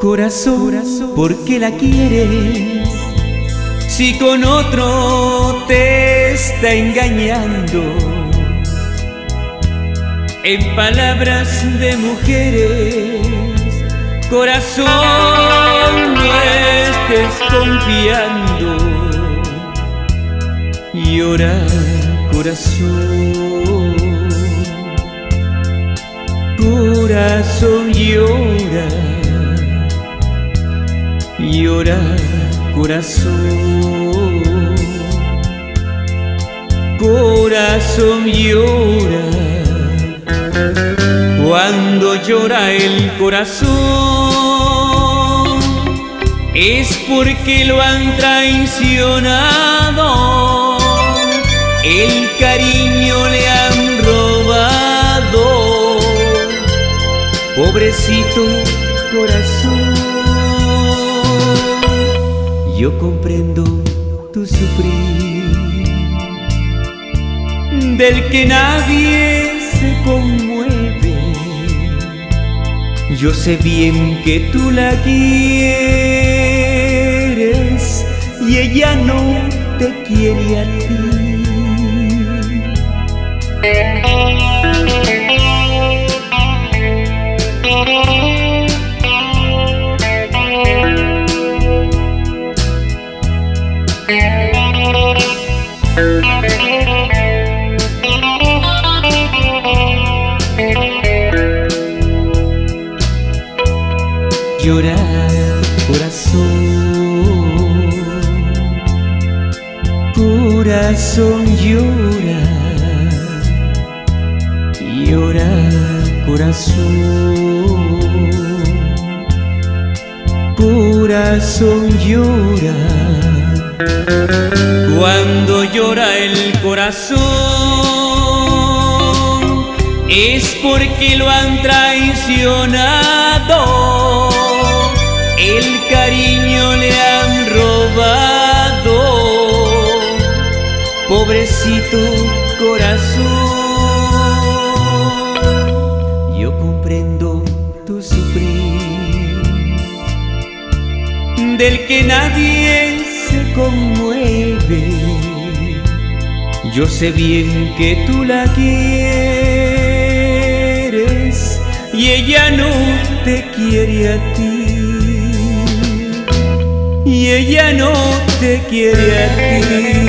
Corazón, ¿por qué la quieres? Si con otro te está engañando. En palabras de mujeres, corazón, no estés confiando. Llora, corazón. Corazón llora llora corazón, corazón llora. Cuando llora el corazón es porque lo han traicionado, el cariño le han robado, pobrecito corazón. Yo comprendo tu sufrir, del que nadie se conmueve. Yo sé bien que tú la quieres y ella no te quiere a Llorar, corazón, corazón llora, llora, corazón, corazón llora. Cuando llora el corazón es porque lo han traicionado, el cariño le han robado, pobrecito corazón. Yo comprendo tu sufrir, del que nadie se conmueve. Yo sé bien que tú la quieres y ella no te quiere a ti. Y ella no te quiere a ti.